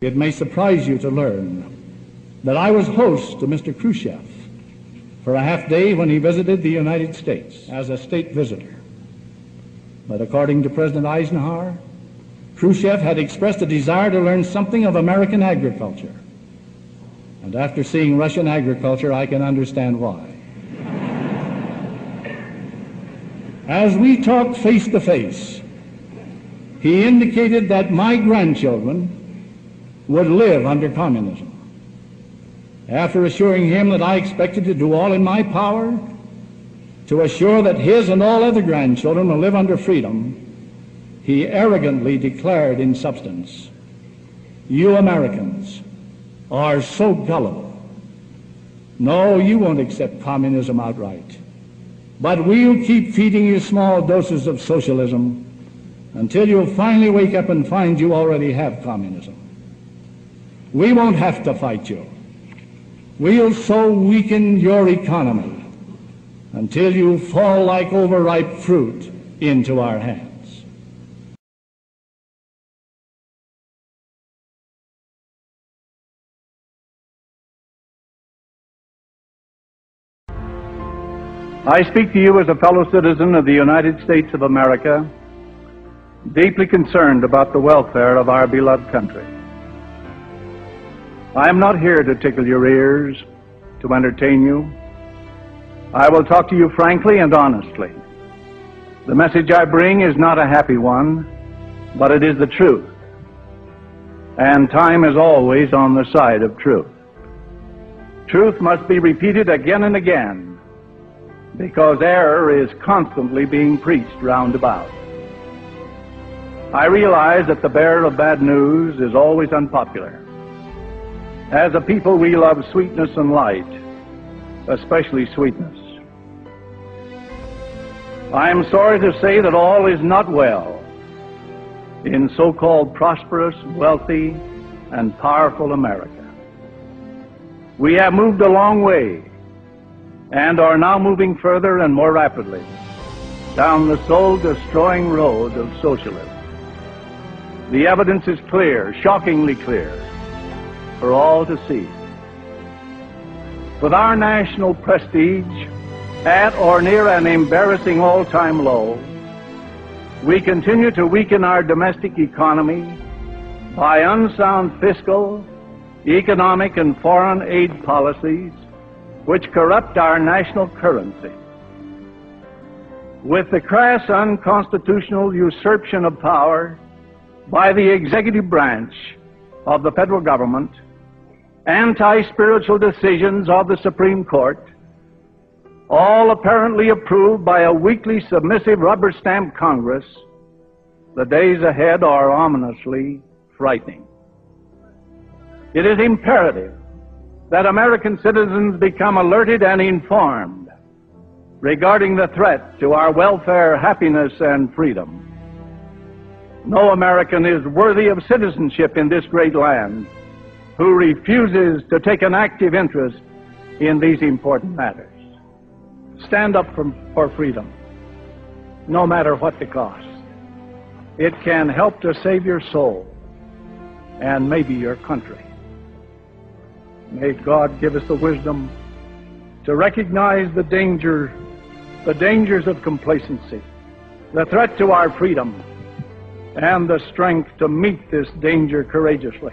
It may surprise you to learn that I was host to Mr. Khrushchev for a half day when he visited the United States as a state visitor. But according to President Eisenhower, Khrushchev had expressed a desire to learn something of American agriculture. And after seeing Russian agriculture, I can understand why. As we talked face to face, he indicated that my grandchildren would live under communism. After assuring him that I expected to do all in my power to assure that his and all other grandchildren will live under freedom, he arrogantly declared in substance, You Americans are so gullible. No, you won't accept communism outright. But we'll keep feeding you small doses of socialism until you'll finally wake up and find you already have communism. We won't have to fight you. We'll so weaken your economy until you fall like overripe fruit into our hands. I speak to you as a fellow citizen of the United States of America, deeply concerned about the welfare of our beloved country. I am not here to tickle your ears, to entertain you. I will talk to you frankly and honestly. The message I bring is not a happy one, but it is the truth. And time is always on the side of truth. Truth must be repeated again and again because error is constantly being preached round about. I realize that the bearer of bad news is always unpopular. As a people, we love sweetness and light, especially sweetness. I am sorry to say that all is not well in so-called prosperous, wealthy, and powerful America. We have moved a long way and are now moving further and more rapidly down the soul-destroying road of socialism. The evidence is clear, shockingly clear, for all to see. With our national prestige at or near an embarrassing all-time low, we continue to weaken our domestic economy by unsound fiscal, economic, and foreign aid policies which corrupt our national currency. With the crass unconstitutional usurpation of power by the executive branch of the federal government, anti-spiritual decisions of the Supreme Court, all apparently approved by a weakly submissive rubber stamp Congress, the days ahead are ominously frightening. It is imperative that American citizens become alerted and informed regarding the threat to our welfare, happiness, and freedom. No American is worthy of citizenship in this great land who refuses to take an active interest in these important matters. Stand up for, for freedom, no matter what the cost. It can help to save your soul and maybe your country. May God give us the wisdom to recognize the danger, the dangers of complacency, the threat to our freedom, and the strength to meet this danger courageously.